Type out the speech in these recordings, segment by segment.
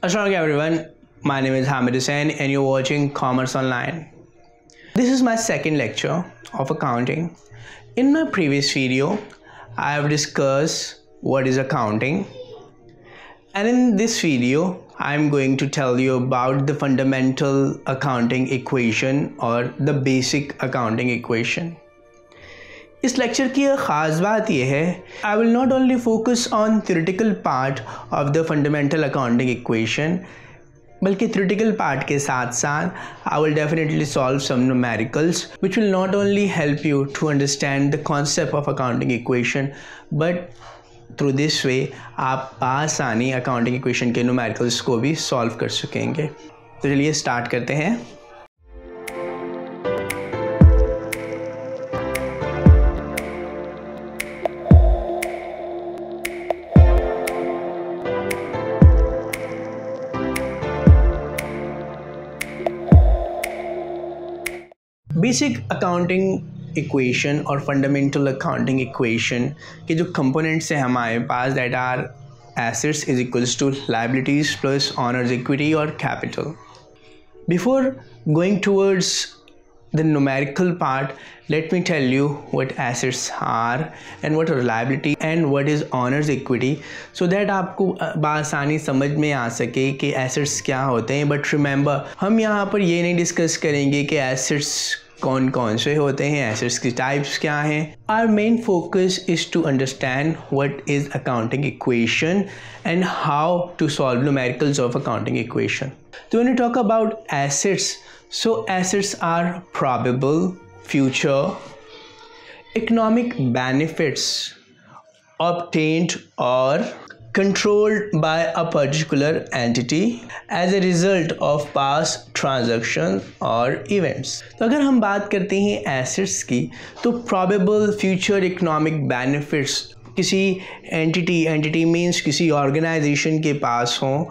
Assalamualaikum everyone. My name is Hamid Hussain and you're watching Commerce Online. This is my second lecture of accounting. In my previous video, I have discussed what is accounting. And in this video, I'm going to tell you about the fundamental accounting equation or the basic accounting equation. इस lecture की एक ख़ास बात यह है I will not only focus on theoretical part of the fundamental accounting equation बल्कि theoretical part के साथ साथ I will definitely solve some numericals which will not only help you to understand the concept of accounting equation but through this way आप आसानी accounting equation के numericals को भी solve कर सकेंगे। तो चलिए स्टार्ट करते हैं। बेसिक अकाउंटिंग इक्वेशन और फंडामेंटल अकाउंटिंग इक्वेशन के जो कंपोनेंट्स हैं हमारे पास that are assets is equals to liabilities plus owner's equity और capital before going towards the numerical part, let me tell you what assets are and what are liability and what is owners equity, so that आपको बसानी समझ में आ सके कि assets क्या होते हैं. But remember, हम यहाँ पर ये नहीं डिस्कस करेंगे कि assets कौन कौन से होते हैं एसेट्स की टाइप्स क्या हैं? Our main focus is to understand what is accounting equation and how to solve numericals of accounting equation तो when you talk about assets so assets are probable future economic benefits obtained or controlled by a particular entity as a result of past transactions or events. तो अगर हम बात करते हैं assets की तो probable future economic benefits किसी entity entity means किसी ऑर्गेनाइजेशन के पास हों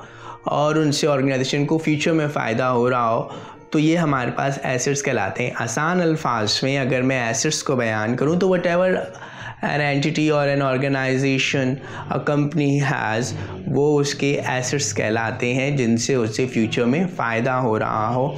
और उनसे ऑर्गेनाइजेशन को फ्यूचर में फ़ायदा हो रहा हो तो ये हमारे पास एसेट्स कहलाते हैं। आसान अल्फाज में अगर मैं एसेट्स को बयान करूँ तो वट एवर एन एंटिटी और an organization a company has वो उसके एसेट्स कहलाते हैं जिनसे उसे फ्यूचर में फ़ायदा हो रहा हो।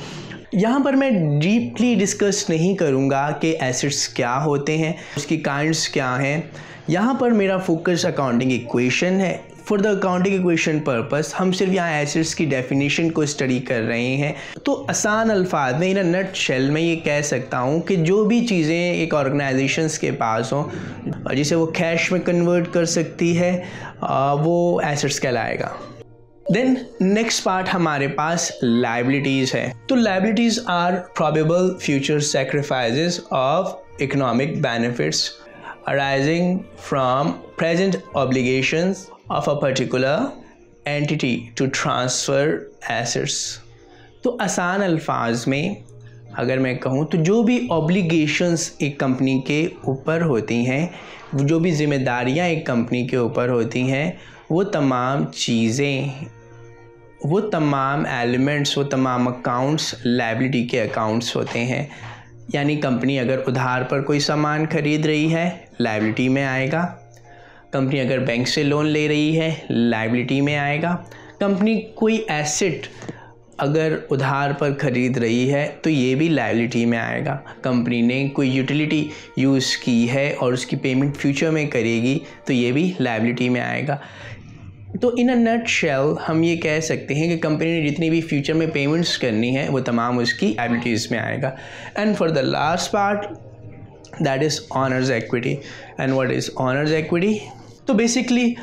यहाँ पर मैं डीपली डिस्कस नहीं करूँगा कि एसेट्स क्या होते हैं, उसकी काइंड्स क्या हैं। यहाँ पर मेरा फोकस अकाउंटिंग इक्वेशन है। For the accounting equation purpose हम सिर्फ़ यहाँ एसिड्स की डेफिनेशन को स्टडी कर रहे हैं। तो आसान अल्फाज में, इन नट शेल में ये कह सकता हूँ कि जो भी चीज़ें एक ऑर्गेनाइजेशन के पास हों, जिसे वो कैश में कन्वर्ट कर सकती है वो एसिड्स कहलाएगा। देन नेक्स्ट पार्ट हमारे पास लाइबिलिटीज़ है। तो liabilities are probable future sacrifices of economic benefits arising from present obligations of a particular entity to transfer assets. तो आसान अल्फाज में अगर मैं कहूँ तो जो भी ऑब्लिगेशंस एक कंपनी के ऊपर होती हैं, जो भी जिम्मेदारियाँ एक कंपनी के ऊपर होती हैं, वो तमाम चीज़ें, वो तमाम एलिमेंट्स वो तमाम अकाउंट्स लाइबिलिटी के अकाउंट्स होते हैं। यानी कंपनी अगर उधार पर कोई सामान ख़रीद रही है लाइबिलिटी में आएगा। कंपनी अगर बैंक से लोन ले रही है लाइबिलिटी में आएगा। कंपनी कोई एसेट अगर उधार पर ख़रीद रही है तो ये भी लाइबिलिटी में आएगा। कंपनी ने कोई यूटिलिटी यूज़ की है और उसकी पेमेंट फ्यूचर में करेगी तो ये भी लाइबिलिटी में आएगा। तो इन अ नट शेल हम ये कह सकते हैं कि कंपनी ने जितनी भी फ्यूचर में पेमेंट्स करनी है, वो तमाम उसकी एबिलिटीज़ में आएगा। And for the last part that is owner's equity and what is owner's equity तो basically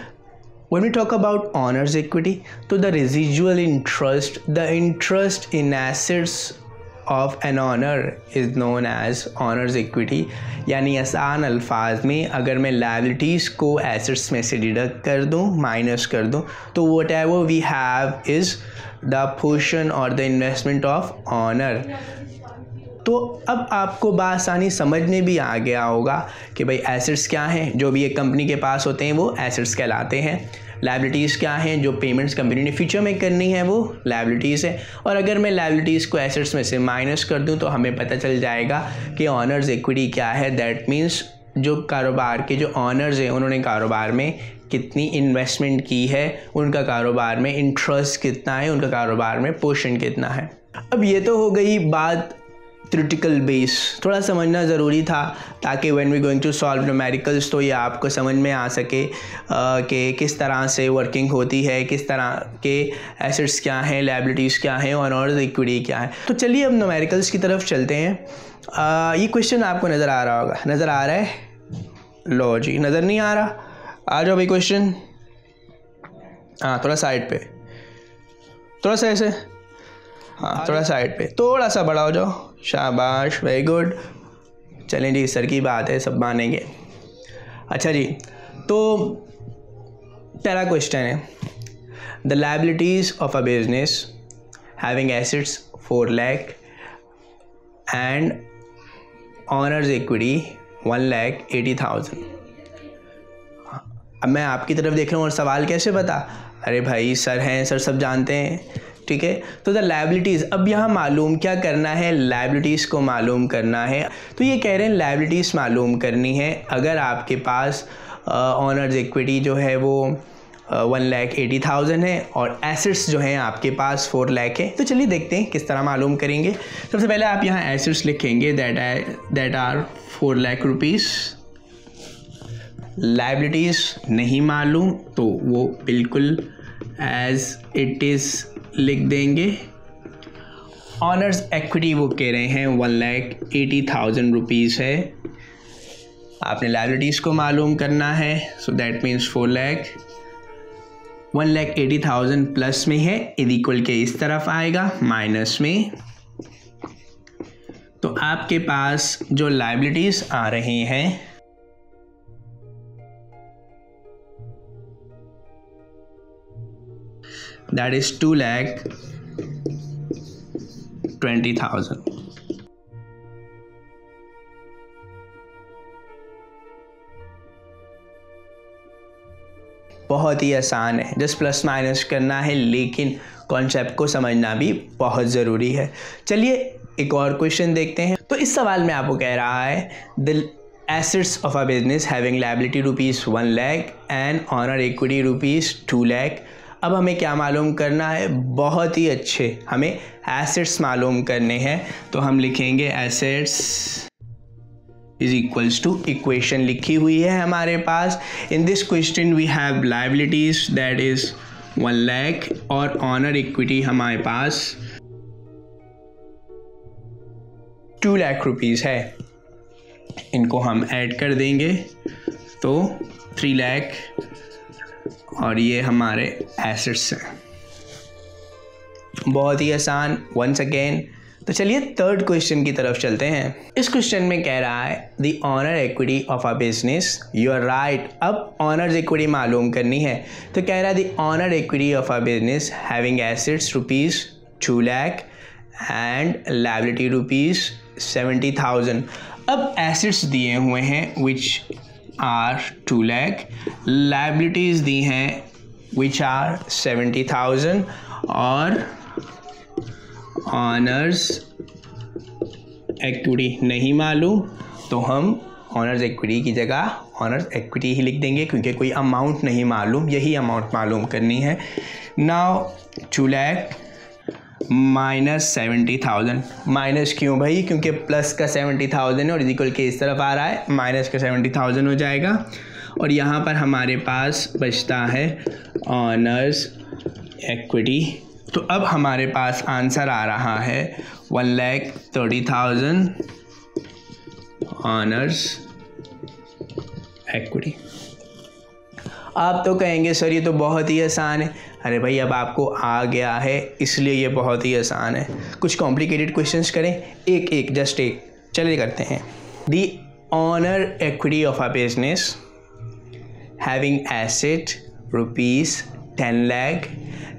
when we talk about owners equity so the residual interest, the interest in assets of an owner is known as owner's equity यानी आसान अल्फाज में अगर मैं liabilities को assets में से डिडक्ट कर दूँ माइनस कर दूँ तो whatever we have is the portion और द इन्वेस्टमेंट ऑफ़ ऑनर तो अब आपको बासानी समझ में भी आ गया होगा कि भाई एसेट्स क्या हैं? जो भी एक कंपनी के पास होते हैं, वो एसेट्स कहलाते हैं। लाइबिलिटीज़ क्या हैं, जो पेमेंट्स कंपनी ने फ्यूचर में करनी है, वो लाइबिलिटीज़ है। और अगर मैं लाइबिलिटीज़ को एसेट्स में से माइनस कर दूँ तो हमें पता चल जाएगा कि ऑनर्स इक्विटी क्या है। दैट मीन्स जो कारोबार के जो ऑनर्स हैं, उन्होंने कारोबार में कितनी इन्वेस्टमेंट की है, उनका कारोबार में इंटरेस्ट कितना है, उनका कारोबार में पोषण कितना है। अब ये तो हो गई बात थ्रिटिकल बेस थोड़ा समझना ज़रूरी था ताकि when we going to solve numericals तो ये आपको समझ में आ सके कि किस तरह से वर्किंग होती है किस तरह के एसेट्स क्या हैं लाइबिलिटीज़ क्या हैं और और इक्विटी क्या है। तो चलिए अब न्यूमेरिकल्स की तरफ़ चलते हैं। आ, ये क्वेश्चन आपको नज़र आ रहा होगा। नज़र आ रहा है? लो जी नज़र नहीं आ रहा। आ जाओ भाई क्वेश्चन हाँ थोड़ा साइड पे। थोड़ा सा ऐसे। हाँ थोड़ा साइड पे। थोड़ा सा बड़ा हो जाओ। शाबाश वेरी गुड चलें जी, सर की बात है, सब मानेंगे। अच्छा जी तो पहला क्वेश्चन है। The liabilities of a business having assets four lakh and owner's equity one lakh eighty thousand अब मैं आपकी तरफ़ देख रहा हूँ और सवाल कैसे पता? अरे भाई, सर हैं, सर सब जानते हैं। ठीक है? तो द लाइबिलिटीज़ अब यहाँ मालूम क्या करना है? लाइबिलिटीज़ को मालूम करना है। तो ये कह रहे हैं लाइबिलिटीज़ मालूम करनी है। अगर आपके पास ऑनर्स इक्विटी जो है वो वन लैख एटी थाउज़ेंड है और एसेट्स जो हैं आपके पास फोर लैख है तो चलिए देखते हैं किस तरह मालूम करेंगे। सबसे पहले आप यहाँ एसेट्स लिखेंगे that that are four lakh rupees liabilities नहीं मालूम तो वो बिल्कुल एज इट इज़ लिख देंगे। ऑनर्स एक्विटी वो कह रहे हैं one lakh eighty thousand rupees है। आपने लाइबिलिटीज़ को मालूम करना है so that means four lakh one lakh eighty thousand plus में है इज़ इक्वल के इस तरफ़ आएगा माइनस में। तो आपके पास जो लाइबिलिटीज़ आ रही हैं that is 2 lakh 20000 बहुत ही आसान है। जस्ट प्लस माइनस करना है, लेकिन कॉन्सेप्ट को समझना भी बहुत ज़रूरी है। चलिए एक और क्वेश्चन देखते हैं। तो इस सवाल में आपको कह रहा है the assets of a business having liability rupees one lakh and owner equity rupees two lakh अब हमें क्या मालूम करना है? बहुत ही अच्छे। हमें एसेट्स मालूम करने हैं। तो हम लिखेंगे assets is equals to equation लिखी हुई है हमारे पास। In this question we have liabilities that is one lakh और ऑनर इक्विटी हमारे पास टू लैख रुपीज़ है। इनको हम ऐड कर देंगे। तो थ्री लैख और ये हमारे एसेट्स हैं। बहुत ही आसान वंस अगेन तो चलिए थर्ड क्वेश्चन की तरफ़ चलते हैं। इस क्वेश्चन में कह रहा है the owner equity of a business you are right अब ऑनर्स इक्विटी मालूम करनी है। तो कह रहा है the owner equity of a business having assets rupees two lakh and liability rupees seventy thousand अब एसेट्स दिए हुए हैं which are two lakh liabilities दी हैं विच आर सेवेंटी थाउज़ेंड और ऑनर्स एक्विटी नहीं मालूम तो हम ऑनर्स एक्विटी की जगह ऑनर्स एक्विटी ही लिख देंगे, क्योंकि कोई अमाउंट नहीं मालूम, यही अमाउंट मालूम करनी है। Now two lakh minus seventy thousand minus क्यों भाई? क्योंकि प्लस का सेवेंटी थाउज़ेंड है और इक्वल के इस तरफ़ आ रहा है माइनस का सेवेंटी थाउज़ेंड हो जाएगा। और यहाँ पर हमारे पास बचता है ऑनर्स एक्विटी तो अब हमारे पास आंसर आ रहा है one lakh thirty thousand owner's equity आप तो कहेंगे, सर, ये तो बहुत ही आसान है। अरे भाई, अब आपको आ गया है, इसलिए ये बहुत ही आसान है। कुछ कॉम्प्लिकेटेड क्वेश्चंस करें, एक एक जस्ट एक। चलिए करते हैं। The owner equity of a business having asset rupees ten lakh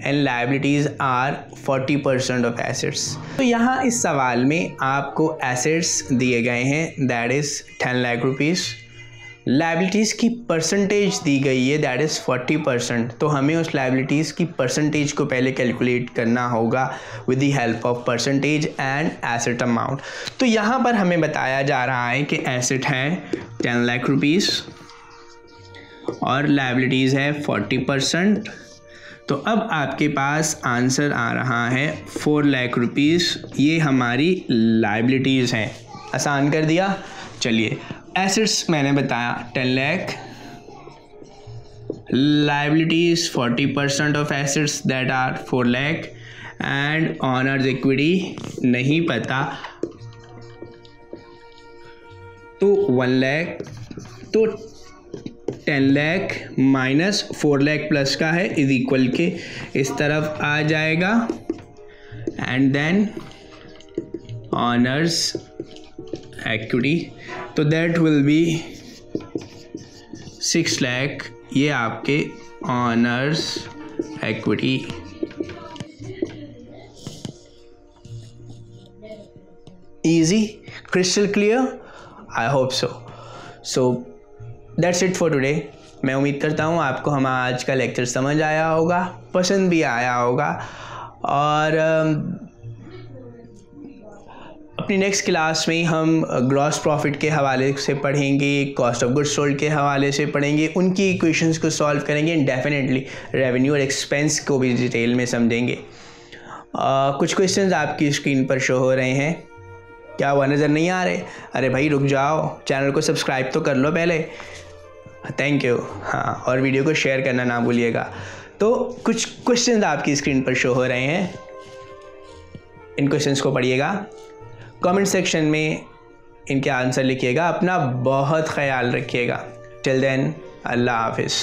and liabilities are forty percent of assets तो यहाँ इस सवाल में आपको एसेट्स दिए गए हैं that is ten lakh rupees liabilities की परसेंटेज दी गई है दैट इज़ फोर्टी परसेंट तो हमें उस लाइबिलिटीज़ की परसेंटेज को पहले कैलकुलेट करना होगा with the help of percentage and asset amount तो यहाँ पर हमें बताया जा रहा है कि एसेट है टेन लाख रुपीज़ और लाइबिलिटीज़ है फोर्टी परसेंट तो अब आपके पास आंसर आ रहा है फोर लाख रुपीज़ ये हमारी लाइबिलिटीज़ हैं। आसान कर दिया? चलिए एसेट्स मैंने बताया ten lakh liabilities 40% of assets that are 4 lakh. And owners equity नहीं पता. तो वन लैख तो ten lakh minus four lakh plus का है इज़ इक्वल के. इस तरफ़ आ जाएगा. एंड देन ऑनर्स एक्विटी तो that will be six lakh ये आपके owner's equity easy? Crystal clear? I hope so. So, that's it for today. मैं उम्मीद करता हूँ आपको हमारा आज का लेक्चर समझ आया होगा, पसंद भी आया होगा. और अपनी नेक्स्ट क्लास में हम ग्रॉस प्रॉफिट के हवाले से पढ़ेंगे कॉस्ट ऑफ़ गुड सोल्ड के हवाले से पढ़ेंगे, उनकी इक्वेशंस को सॉल्व करेंगे एंड डेफिनेटली रेवेन्यू और एक्सपेंस को भी डिटेल में समझेंगे। कुछ क्वेश्चंस आपकी स्क्रीन पर शो हो रहे हैं। क्या हुआ नज़र नहीं आ रहे? अरे भाई, रुक जाओ। चैनल को सब्सक्राइब तो कर लो पहले। थैंक यू हाँ और वीडियो को शेयर करना ना भूलिएगा। तो कुछ क्वेश्चंस आपकी स्क्रीन पर शो हो रहे हैं। इन क्वेश्चंस को पढ़िएगा। कमेंट सेक्शन में इनके आंसर लिखिएगा अपना बहुत ख्याल रखिएगा। टिल देन अल्लाह हाफिज़।